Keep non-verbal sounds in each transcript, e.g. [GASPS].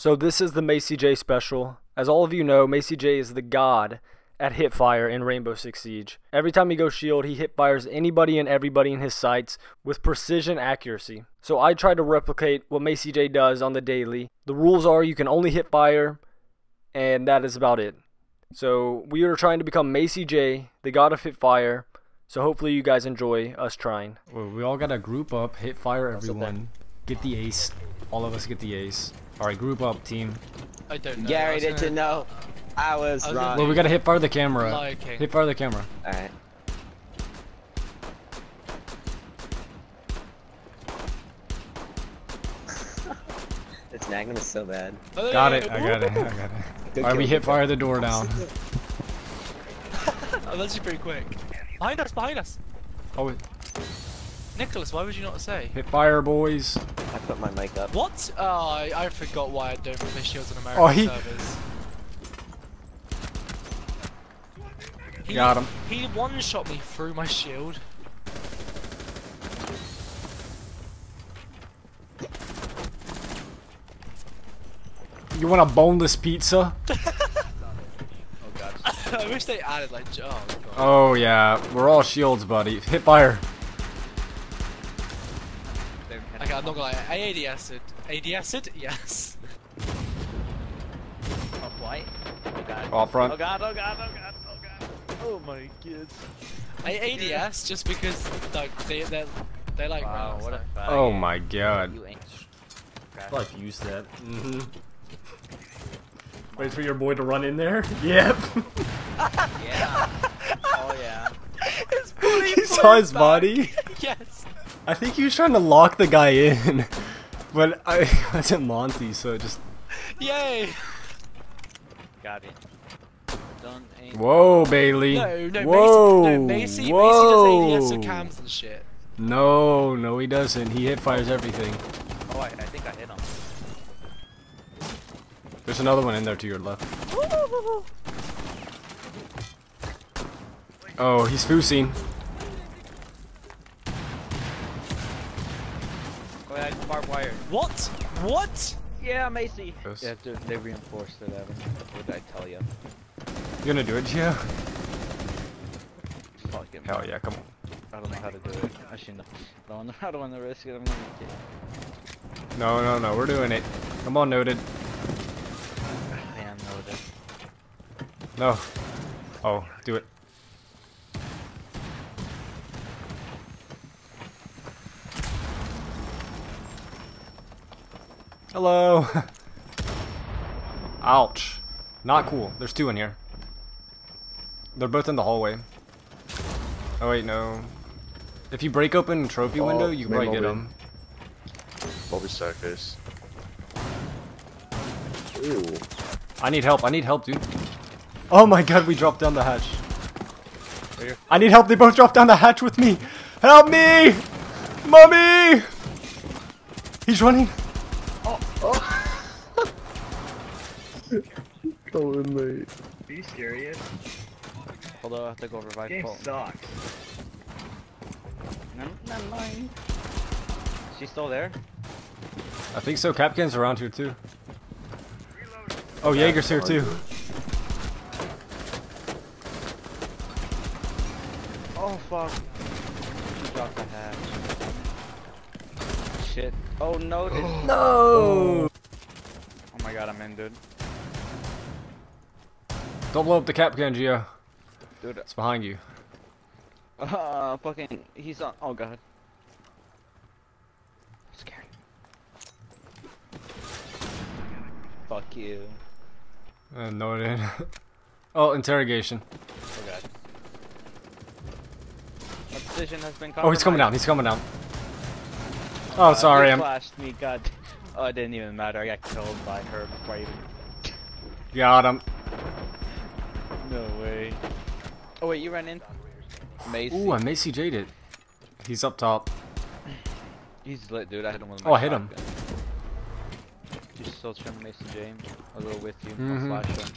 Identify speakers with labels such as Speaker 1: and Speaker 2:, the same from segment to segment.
Speaker 1: So this is the Macie Jay special. As all of you know, Macie Jay is the god at hipfire in Rainbow Six Siege. Every time he goes shield, he hipfires anybody and everybody in his sights with precision accuracy. So I try to replicate what Macie Jay does on the daily. The rules are you can only hipfire, and that is about it. So we are trying to become Macie Jay, the god of hipfire. So hopefully you guys enjoy us trying.
Speaker 2: Well, we all gotta group up, hit fire everyone, get the ace. All of us get the ace. Alright, group up, team.
Speaker 3: I don't know.
Speaker 4: Gary,
Speaker 3: was
Speaker 4: did you
Speaker 3: gonna-
Speaker 4: know? I was
Speaker 3: I was gonna
Speaker 4: wrong.
Speaker 2: Well, we gotta hit fire the camera.
Speaker 3: Lion King.
Speaker 2: Hit fire the camera.
Speaker 4: Alright. This Magnum is so bad.
Speaker 3: Oh,
Speaker 2: Got it, I got it, I got it. [LAUGHS] Alright, we hit fire the door down. [LAUGHS]
Speaker 3: Oh, that's pretty quick. Behind us, behind us.
Speaker 2: Oh, wait.
Speaker 3: Nicholas, why would you not say?
Speaker 2: hit fire, boys.
Speaker 4: Kill. I put my mic up.
Speaker 3: What? Oh, I, I forgot why I don't play shields on American
Speaker 2: Oh, he-
Speaker 3: servers. He,
Speaker 2: Got him.
Speaker 3: He one-shot me through my shield.
Speaker 2: You want a boneless pizza? [LAUGHS]
Speaker 3: Oh, I wish they added like, oh god.
Speaker 2: Oh yeah, we're all shields, buddy. Hit fire.
Speaker 3: Okay, I'm not gonna lie. AAD acid. AD acid? Yes.
Speaker 4: Off white. Oh god.
Speaker 2: Off front.
Speaker 4: Oh god, oh god, oh god, oh god. Oh my kids.
Speaker 3: AADS just because like they they they like
Speaker 4: Wow,
Speaker 3: rounds,
Speaker 4: what a fag.
Speaker 2: Oh my god.
Speaker 4: You ain't.
Speaker 1: I've used that. Mm-hmm. Wait for your boy to run in there. [LAUGHS] Yep.
Speaker 4: Yeah. oh yeah. [LAUGHS]
Speaker 3: His body [LAUGHS]
Speaker 2: you
Speaker 3: flew
Speaker 2: saw his
Speaker 3: back.
Speaker 2: body?
Speaker 3: yes.
Speaker 2: I think he was trying to lock the guy in, [LAUGHS] but I [LAUGHS] it wasn't Monty, so it just.
Speaker 3: Yay.
Speaker 4: Got it. Done ain't.
Speaker 2: Whoa, Bailey.
Speaker 3: No, no,
Speaker 2: Whoa.
Speaker 3: Macie, no, Macie,
Speaker 2: Whoa.
Speaker 3: Macie does ADS with cams and shit.
Speaker 2: No, no, he doesn't. He hit fires everything.
Speaker 4: Oh, I, I think I hit him.
Speaker 2: There's another one in there to your left. Oh, he's foosing.
Speaker 4: Go ahead, barbed wire.
Speaker 3: What? What?
Speaker 4: Yeah, Macie.
Speaker 2: Yes.
Speaker 4: Yeah, dude, they reinforced it, Evan. What did I tell you?
Speaker 2: You gonna do it, Gio?
Speaker 4: Fuck it.
Speaker 2: Hell yeah, come on.
Speaker 4: I don't know how to do it. I shouldn't. I don't know [LAUGHS] how to want to risk it. I'm gonna get
Speaker 2: No, no, no, we're doing it. Come on, noted. [SIGHS]
Speaker 4: I am noted.
Speaker 2: No. Oh, do it. Hello. [LAUGHS] Ouch. Not cool. There's two in here. They're both in the hallway. Oh wait, no. If you break open trophy
Speaker 5: Oh,
Speaker 2: window, you can probably get them.
Speaker 5: Lobby staircase. Ooh.
Speaker 2: I need help. I need help, dude. Oh my god, we dropped down the hatch. I need help. They both dropped down the hatch with me. Help me! Mommy! He's running.
Speaker 5: Go in late.
Speaker 6: Are you serious?
Speaker 4: Hold on, I have to go revive
Speaker 6: Game
Speaker 4: Paul.
Speaker 6: sucks.
Speaker 4: No, not mine. She's still there?
Speaker 2: I think so. Capcan's around here too. Oh, Jaeger's here too.
Speaker 4: Oh fuck. She dropped the hatch. Shit. Oh no, dude. [GASPS]
Speaker 2: No!
Speaker 4: Oh my god, I'm in, dude.
Speaker 2: Don't blow up the Capcan, Gio.
Speaker 4: Dude,
Speaker 2: It's behind you.
Speaker 4: uh, fucking, he's on, oh god. Scary. Fuck you.
Speaker 2: Uh, no, it ain't. [LAUGHS] oh, interrogation.
Speaker 4: Oh god. My position has been
Speaker 2: Oh, he's coming down. He's coming down. Oh, sorry.
Speaker 4: You
Speaker 2: I'm.
Speaker 4: flashed me, god. [LAUGHS] Oh, it didn't even matter. I got killed by her before I even.
Speaker 2: Got him.
Speaker 4: No way. Oh wait, you ran in. Macie.
Speaker 2: Ooh, I Macy Jaded. He's up top. [CLEARS THROAT]
Speaker 4: He's lit, dude. I hit him with my
Speaker 2: Oh, I hit him.
Speaker 4: shotgun. You still trim Mason James? I'll go with you.
Speaker 2: Mhm.
Speaker 4: I'll flash him.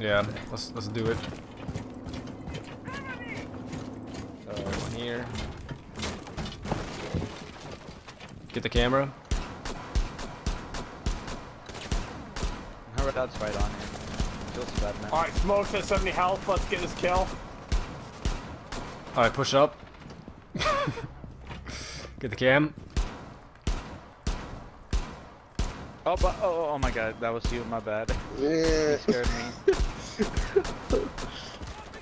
Speaker 2: Yeah, let's let's do it.
Speaker 4: Uh, one here.
Speaker 2: Get the camera.
Speaker 4: My red dot's right on him. Feels bad now.
Speaker 6: Alright, Smokes at 70 health. Let's get this kill.
Speaker 2: Alright, push up. [LAUGHS] Get the cam.
Speaker 4: Oh, but, oh, oh, oh my god, that was you, my bad. [LAUGHS]
Speaker 5: Yeah.
Speaker 4: You scared me. [LAUGHS]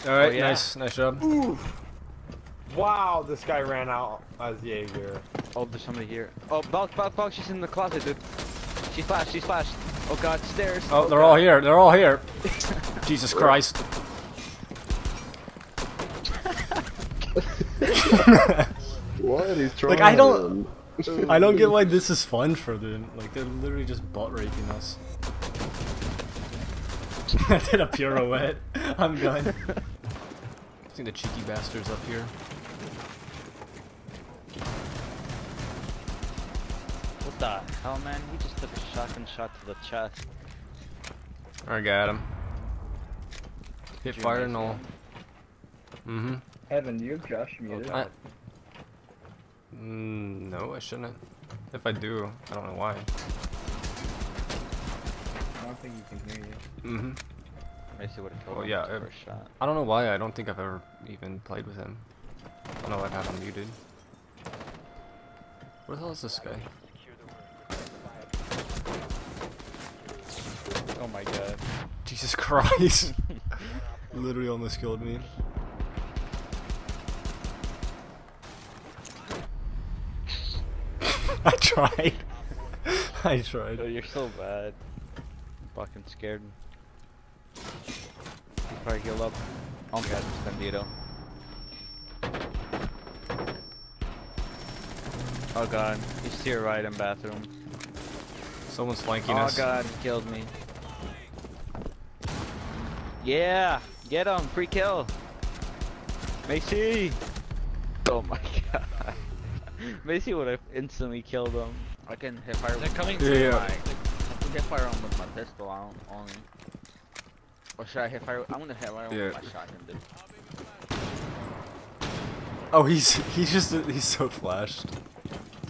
Speaker 2: Alright,
Speaker 4: Oh, yeah.
Speaker 2: nice, nice job.
Speaker 6: Wow, this guy ran out as Jaeger.
Speaker 4: Oh, there's somebody here. Oh, Balk, Balk, Balk, she's in the closet, dude. She flashed, she flashed. Oh god, stairs.
Speaker 2: Oh, oh they're
Speaker 4: God.
Speaker 2: all here. They're all here. [LAUGHS] Jesus Christ.
Speaker 5: What? He's trying.
Speaker 2: Like, I don't- I don't get why this is fun for them. Like they're literally just butt raping us. [LAUGHS] I did a pirouette. [LAUGHS] I'm done. I think the cheeky bastards up here.
Speaker 4: The hell, man? He just took a shotgun shot to the chest.
Speaker 2: I got him. Hit
Speaker 4: Did
Speaker 2: fire
Speaker 4: miss
Speaker 2: and all. Mm-hmm.
Speaker 7: Evan, you have Josh muted.
Speaker 2: I- Mm, no, I shouldn't. If I do, I don't know why.
Speaker 7: I don't think you can hear you.
Speaker 2: Mm-hmm.
Speaker 4: Macie would have killed
Speaker 2: Oh,
Speaker 4: him
Speaker 2: yeah, it-
Speaker 4: first shot.
Speaker 2: I don't know why. I don't think I've ever even played with him. I don't know. why I've had him muted. Where the hell is this guy?
Speaker 4: Oh my god. [LAUGHS]
Speaker 2: Jesus Christ! [LAUGHS] Literally almost killed me. [LAUGHS] I tried. I tried.
Speaker 4: Oh, you're so bad. fucking scared. He's probably healed up. Oh my god, it's Bandito. Oh god, he's to your right in bathroom.
Speaker 2: Someone's flanking
Speaker 4: Oh
Speaker 2: us.
Speaker 4: Oh god, he killed me. Yeah! Get him! Free kill! Macie! Oh my [LAUGHS] god. Macie would have instantly killed him. I can hit fire
Speaker 3: They're coming
Speaker 2: Yeah,
Speaker 3: to
Speaker 2: yeah.
Speaker 4: my, I can hit fire on with my pistol I don't, only. Or should I hit fire? I'm gonna hit fire
Speaker 2: Yeah.
Speaker 4: with my shotgun, dude.
Speaker 2: Oh, he's he's just he's so flashed.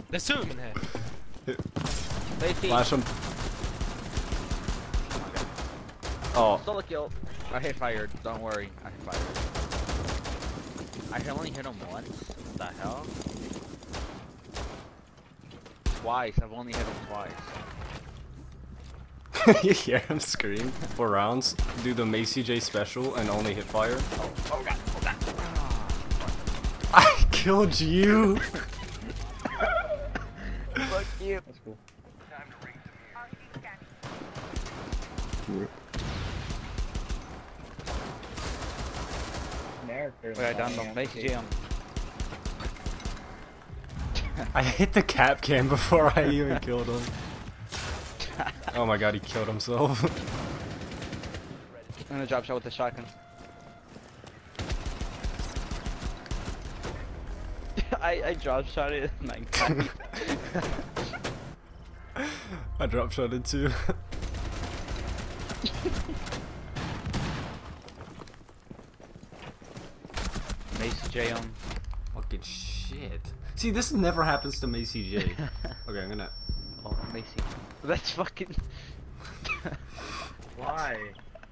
Speaker 3: There's two of them in here.
Speaker 4: Macie!
Speaker 2: Flash him. Oh, oh.
Speaker 4: Stole a kill. I hit fired. Don't worry. I hit fired. I can only hit him once. What the hell? Twice. I've only hit him twice. [LAUGHS]
Speaker 2: you hear him scream. Four rounds. Do the Macie Jay special and only hit fire.
Speaker 4: Oh, oh god, oh god.
Speaker 2: I killed you.
Speaker 4: Fuck you.
Speaker 7: That's cool. Narrator.
Speaker 4: Wait, I done them. Macy Jam. [LAUGHS]
Speaker 2: I hit the cap cam before I [LAUGHS] even killed him. Oh my god, he killed himself.
Speaker 4: I'm gonna drop shot with the shotgun. [LAUGHS] I I drop shot it and I.
Speaker 2: I drop shot it too.
Speaker 4: Macie on.
Speaker 2: Fucking shit. See, this never happens to Macie Jay. [LAUGHS] Okay, I'm gonna.
Speaker 4: Oh, Macie. That's fucking. [LAUGHS]
Speaker 7: Why?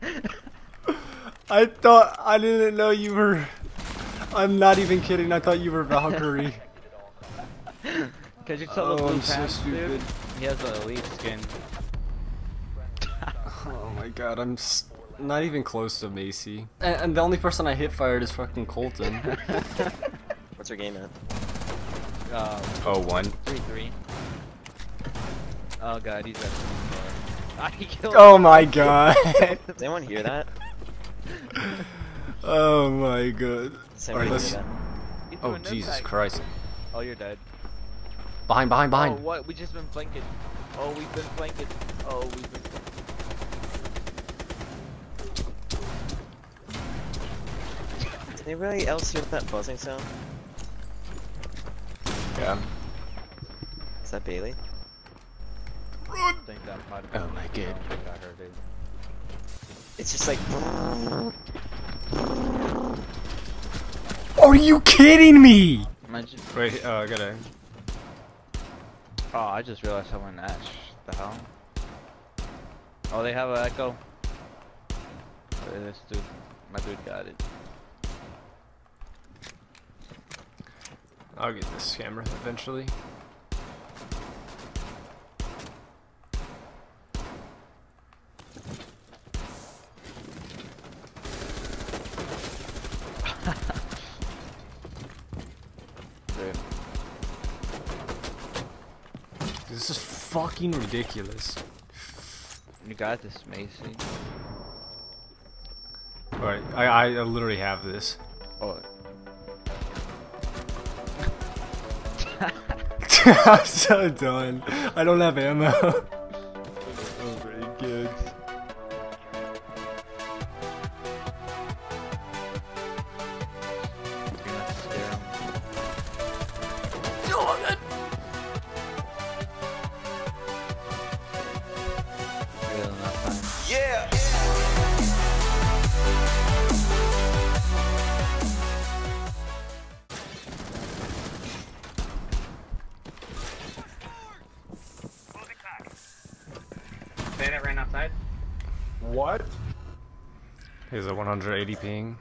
Speaker 7: [LAUGHS]
Speaker 2: I thought I didn't know you were. I'm not even kidding. I thought you were Valkyrie.
Speaker 4: Cause you saw oh, the
Speaker 2: Oh,
Speaker 4: blue
Speaker 2: I'm so
Speaker 4: pants, dude.
Speaker 2: stupid.
Speaker 4: He has a elite skin.
Speaker 2: Oh my god, I'm s- not even close to Macie. And, and the only person I hit fired is fucking Colton. [LAUGHS]
Speaker 8: What's your game at?
Speaker 4: Um,
Speaker 2: oh, one.
Speaker 4: three three. Oh god, he's at [LAUGHS] I killed.
Speaker 2: Oh my god. [LAUGHS]
Speaker 8: Does anyone hear that?
Speaker 2: oh my god.
Speaker 8: Does
Speaker 2: Alright, let's.
Speaker 8: hear that?
Speaker 4: He's
Speaker 2: Oh Jesus
Speaker 4: side.
Speaker 2: Christ.
Speaker 4: Oh, you're dead.
Speaker 2: Behind, behind,
Speaker 4: Oh,
Speaker 2: behind.
Speaker 4: what? We just been flanking. Oh, we've been flanking. Oh, we've been.
Speaker 8: Did anybody else hear that buzzing sound?
Speaker 2: Yeah.
Speaker 8: Is that Bailey?
Speaker 4: I think that might have been
Speaker 2: Oh my god.
Speaker 4: I heard it.
Speaker 8: It's just like.
Speaker 2: Are you kidding me?
Speaker 4: Imagine.
Speaker 2: Wait, uh, I gotta.
Speaker 4: Oh, I just realized I went Ash. The hell? Oh, they have an echo. This dude, my dude got it.
Speaker 2: I'll get this camera eventually. This is fucking ridiculous.
Speaker 4: You got this, Macie.
Speaker 2: Alright, I, I literally have this. [LAUGHS] I'm so done. I don't have ammo. Here's a 180 ping.